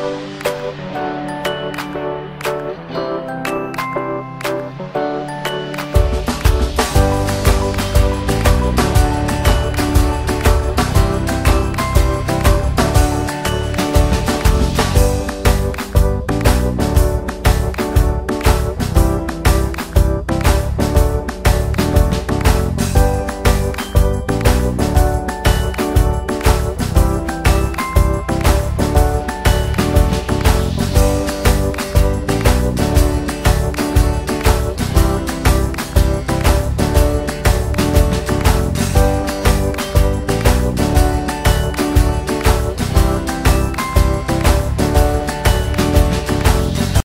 Bye.